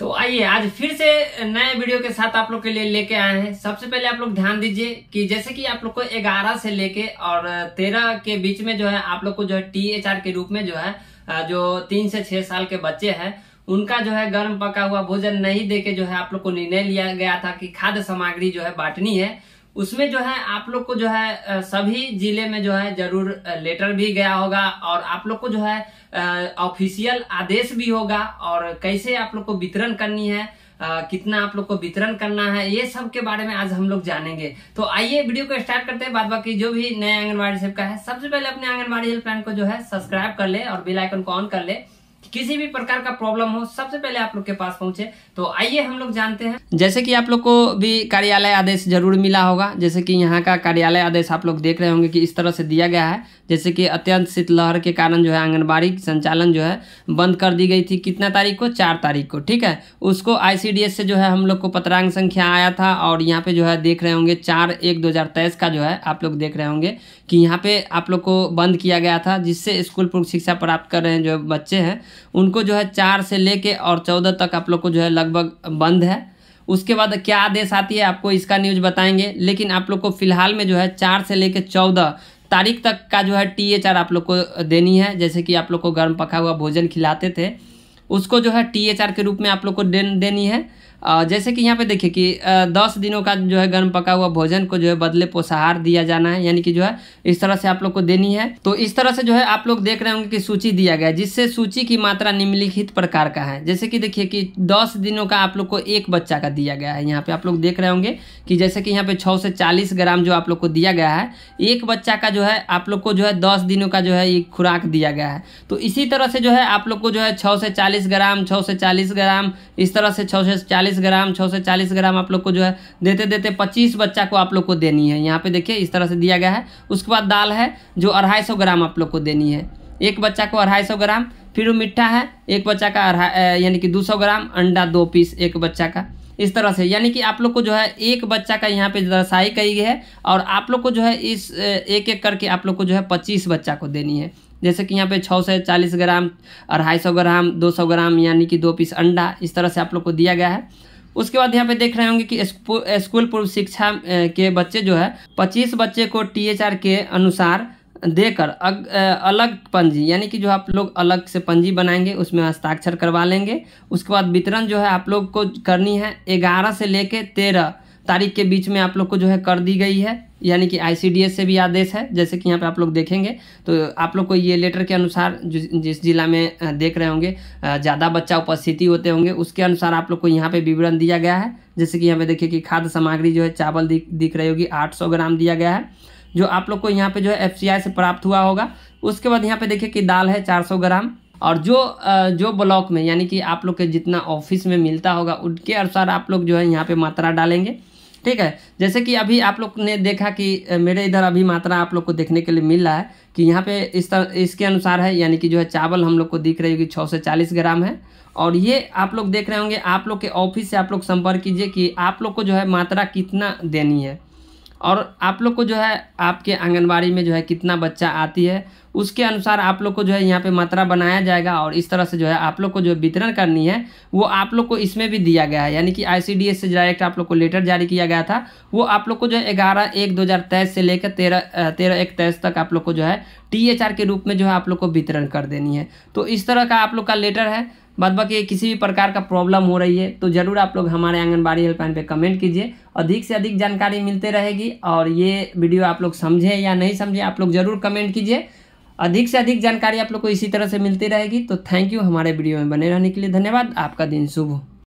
तो आइए, आज फिर से नए वीडियो के साथ आप लोग के लिए लेके आए हैं। सबसे पहले आप लोग ध्यान दीजिए कि जैसे कि आप लोग को 11 से लेके और 13 के बीच में जो है, आप लोग को जो है टी एच आर के रूप में जो है जो तीन से छह साल के बच्चे हैं, उनका जो है गर्म पका हुआ भोजन नहीं देके जो है आप लोग को निर्णय लिया गया था कि खाद्य सामग्री जो है बांटनी है। उसमें जो है आप लोग को जो है सभी ज़िले में जो है ज़रूर लेटर भी गया होगा और आप लोग को जो है ऑफिशियल आदेश भी होगा और कैसे आप लोग को वितरण करनी है आ, कितना आप लोग को वितरण करना है ये सब के बारे में आज हम लोग जानेंगे। तो आइए वीडियो को स्टार्ट करते हैं। बाद बाकी जो भी नए आंगनबाड़ी सेव का है सबसे पहले अपने आंगनबाड़ी हेल्पलाइन को जो है सब्सक्राइब कर ले और बेल आइकन को ऑन कर ले। किसी भी प्रकार का प्रॉब्लम हो, सबसे पहले आप लोग के पास पहुँचे। तो आइए हम लोग जानते हैं। जैसे कि आप लोग को भी कार्यालय आदेश ज़रूर मिला होगा, जैसे कि यहाँ का कार्यालय आदेश आप लोग देख रहे होंगे कि इस तरह से दिया गया है, जैसे कि अत्यंत शीतलहर के कारण जो है आंगनबाड़ी संचालन जो है बंद कर दी गई थी। कितना तारीख को? चार तारीख को, ठीक है? उसको आईसीडीएस से जो है हम लोग को पत्रांग संख्या आया था और यहाँ पे जो है देख रहे होंगे, चार एक दो का जो है आप लोग देख रहे होंगे कि यहाँ पे आप लोग को बंद किया गया था, जिससे स्कूल पूर्व शिक्षा प्राप्त कर रहे हैं जो बच्चे हैं। उनको जो है चार से लेके और चौदह तक आप लोग को जो है लगभग बंद है। उसके बाद क्या आदेश आती है, आपको इसका न्यूज़ बताएँगे। लेकिन आप लोग को फ़िलहाल में जो है चार से लेकर चौदह तारीख तक का जो है टी एच आप लोग को देनी है। जैसे कि आप लोग को गर्म पका हुआ भोजन खिलाते थे, उसको जो है टी एच के रूप में आप लोग को देन, देनी है। जैसे कि यहाँ पे देखिए कि दस दिनों का जो है गर्म पका हुआ भोजन को जो है बदले पोषाहार दिया जाना है, यानी कि जो है इस तरह से आप लोग को देनी है। तो इस तरह से जो है आप लोग देख रहे होंगे कि सूची दिया गया जिससे सूची की मात्रा निम्नलिखित प्रकार का है। जैसे कि देखिए कि दस दिनों का आप लोग को एक बच्चा का दिया गया है। यहाँ पे आप लोग देख रहे होंगे कि जैसे कि यहाँ पे छः से चालीस ग्राम जो आप लोग को दिया गया है, एक बच्चा का जो है आप लोग को जो है दस दिनों का जो है ये खुराक दिया गया है। तो इसी तरह से जो है आप लोग को जो है छः से चालीस ग्राम, छः से चालीस ग्राम, इस तरह से छः से चालीस चालीस ग्राम छः से चालीस ग्राम आप लोग को जो है, देते देते पच्चीस बच्चा को आप लोग को देनी है। यहाँ पे देखिए, इस तरह से दिया गया है। उसके बाद दाल है, जो अढ़ाई सौ ग्राम आप लोग को देनी है। एक बच्चा को अढ़ाई सौ ग्राम, फिर मिठा है, एक बच्चा का यानी कि दो सौ ग्राम, अंडा दो पीस एक बच्चा का। इस तरह से, यानी कि आप लोग को जो है, एक बच्चा का यहाँ पे दर्शाई गई है, और आप लोग को जो है, इस एक एक करके आप लोग को जो है, पच्चीस बच्चा को देनी है। जैसे कि यहाँ पे छः से चालीस ग्राम, अढ़ाई सौ ग्राम, दो सौ ग्राम, यानी कि दो पीस अंडा इस तरह से आप लोग को दिया गया है। उसके बाद यहाँ पे देख रहे होंगे कि स्कूल पूर्व शिक्षा के बच्चे जो है, पच्चीस बच्चे को टीएचआर के अनुसार देकर अलग पंजी, यानी कि जो आप लोग अलग से पंजी बनाएँगे, उसमें हस्ताक्षर करवा लेंगे। उसके बाद वितरण जो है आप लोग को करनी है, ग्यारह से लेके तेरह तारीख के बीच में आप लोग को जो है कर दी गई है। यानी कि आईसीडीएस से भी आदेश है, जैसे कि यहाँ पे आप लोग देखेंगे। तो आप लोग को ये लेटर के अनुसार जिस जिला में देख रहे होंगे ज़्यादा बच्चा उपस्थिति होते होंगे, उसके अनुसार आप लोग को यहाँ पे विवरण दिया गया है। जैसे कि यहाँ पे देखिए कि खाद्य सामग्री जो है, चावल दिख दिख रही होगी, आठ सौ ग्राम दिया गया है, जो आप लोग को यहाँ पे जो है एफसीआई से प्राप्त हुआ होगा। उसके बाद यहाँ पे देखिए कि दाल है चार सौ ग्राम, और जो जो ब्लॉक में, यानी कि आप लोग के जितना ऑफ़िस में मिलता होगा, उनके अनुसार आप लोग जो है, यहाँ पे मात्रा डालेंगे। ठीक है? जैसे कि अभी आप लोग ने देखा कि मेरे इधर अभी मात्रा आप लोग को देखने के लिए मिल रहा है कि यहाँ पे इस तरह इसके अनुसार है, यानी कि जो है चावल हम लोग को दिख रही होगी छः से चालीस ग्राम है। और ये आप लोग देख रहे होंगे, आप लोग के ऑफ़िस से आप लोग संपर्क कीजिए कि आप लोग को जो है मात्रा कितना देनी है। और आप लोग को जो है, आपके आंगनबाड़ी में जो है कितना बच्चा आती है, उसके अनुसार आप लोग को जो है यहाँ पे मात्रा बनाया जाएगा और इस तरह से जो है आप लोग को जो वितरण करनी है, वो आप लोग को इसमें भी दिया गया है। यानी कि आईसीडीएस से डायरेक्ट आप लोग को लेटर जारी किया गया था, वो आप लोग को जो है ग्यारह एक दो से लेकर तेरह तेरह एक तेईस तक आप लोग को जो है टीएचआर के रूप में जो है आप लोग को वितरण कर देनी है। तो इस तरह का आप लोग का लेटर है बाद बाकी किसी भी प्रकार का प्रॉब्लम हो रही है तो ज़रूर आप लोग हमारे आंगनबाड़ी हेल्पलाइन पे कमेंट कीजिए। अधिक से अधिक जानकारी मिलते रहेगी और ये वीडियो आप लोग समझें या नहीं समझें, आप लोग ज़रूर कमेंट कीजिए। अधिक से अधिक जानकारी आप लोग को इसी तरह से मिलती रहेगी। तो थैंक यू हमारे वीडियो में बने रहने के लिए धन्यवाद। आपका दिन शुभ हो।